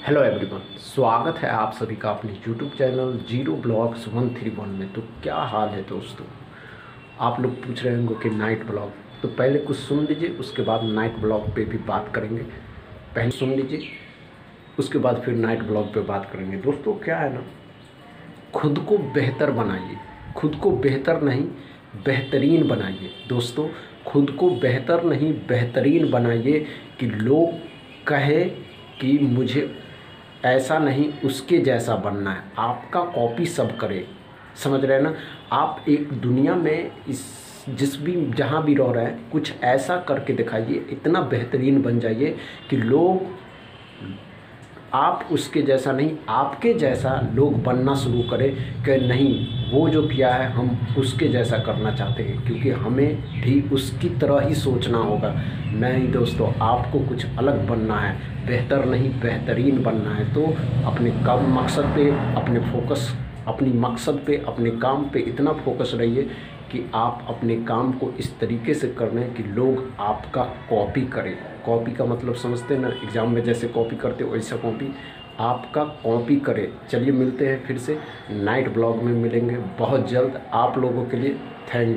Hello everyone स्वागत है आप सभी का अपने YouTube channel zero blogs one three one में। तो क्या हाल है दोस्तों? आप लोग पूछ रहे होंगे कि नाइट ब्लॉग तो पहले कुछ सुन लीजिए, उसके बाद नाइट ब्लॉग पे भी बात करेंगे। पहले सुन लीजिए, उसके बाद फिर नाइट ब्लॉग पे बात करेंगे। दोस्तों क्या है ना, खुद को बेहतर बनाइए। खुद को बेहतर नहीं, बेहतरीन बनाइए। दोस्तों, खुद को बेहतर नहीं, बेहतरीन बनाइए कि लोग कहे कि मुझे ऐसा नहीं, उसके जैसा बनना है। आपका कॉपी सब करे। समझ रहे हैं ना? आप एक दुनिया में इस, जिस भी, जहाँ भी रह रहे हैं, कुछ ऐसा करके दिखाइए, इतना बेहतरीन बन जाइए कि लोग आप उसके जैसा नहीं, आपके जैसा लोग बनना शुरू करें कि नहीं, वो जो किया है, हम उसके जैसा करना चाहते हैं। क्योंकि हमें भी उसकी तरह ही सोचना होगा। नहीं दोस्तों, आपको कुछ अलग बनना है, बेहतर नहीं, बेहतरीन बनना है। तो अपने कम मकसद पे, अपने फोकस अपनी मकसद पे, अपने काम पे इतना फोकस रहिए कि आप अपने काम को इस तरीके से कर रहे हैं कि लोग आपका कॉपी करें। कॉपी का मतलब समझते हैं ना एग्ज़ाम में जैसे कॉपी करते हो, वैसा कॉपी आपका कॉपी करें। चलिए मिलते हैं फिर से। नाइट ब्लॉग में मिलेंगे। बहुत जल्द आप लोगों के लिए थैंक